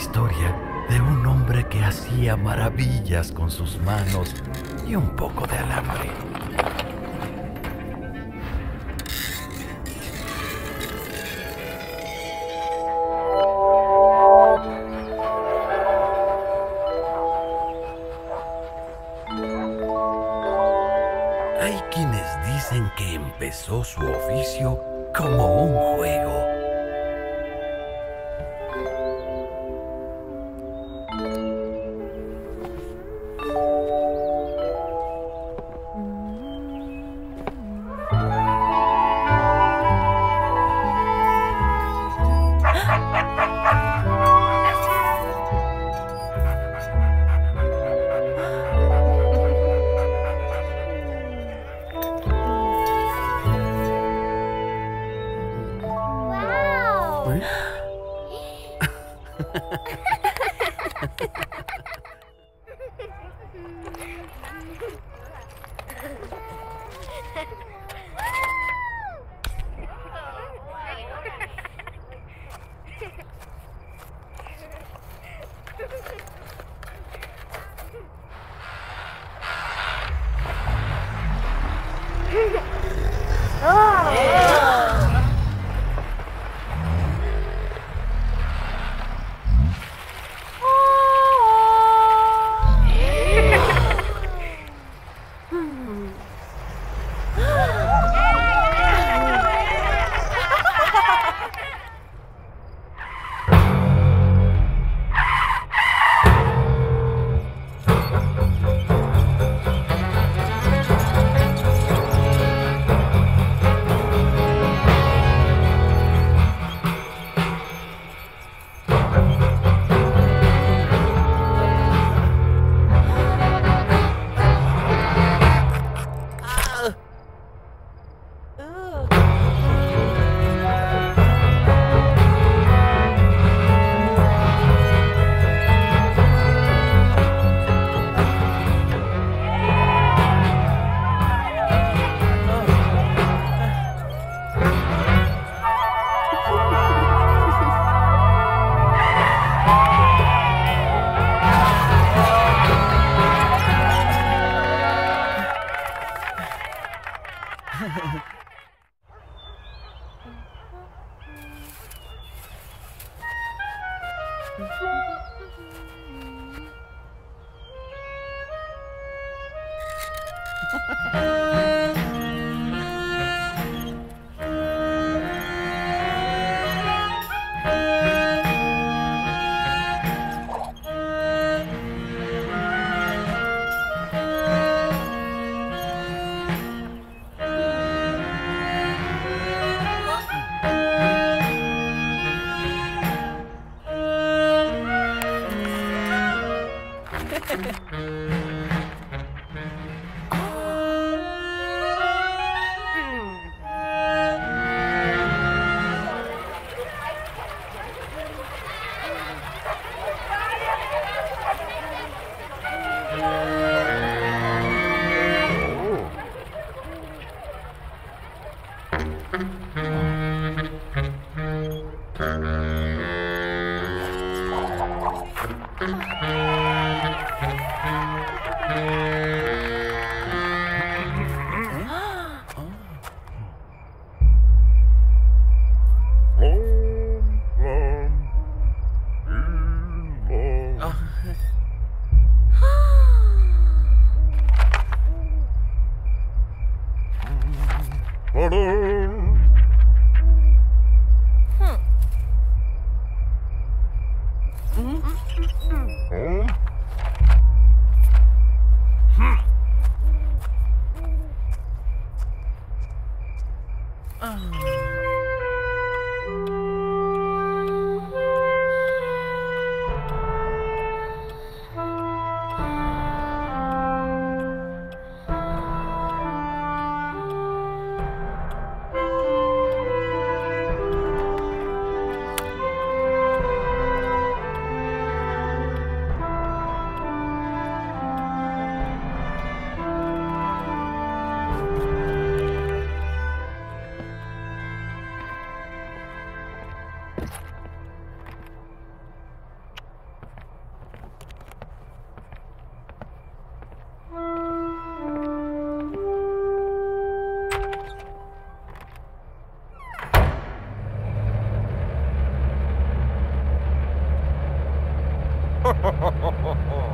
historia de un hombre que hacía maravillas con sus manos y un poco de alambre. Hay quienes dicen que empezó su oficio Ha ha ha! Ha ha ha ha! ho, ho, ho, ho.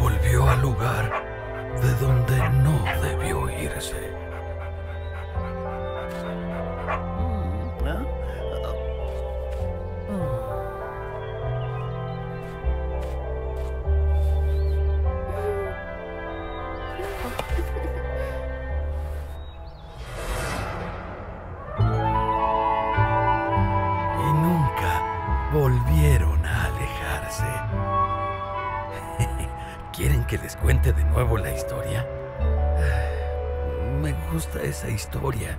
Volvió al lugar de donde no debió irse. ¿Quieren que les cuente de nuevo la historia? Me gusta esa historia.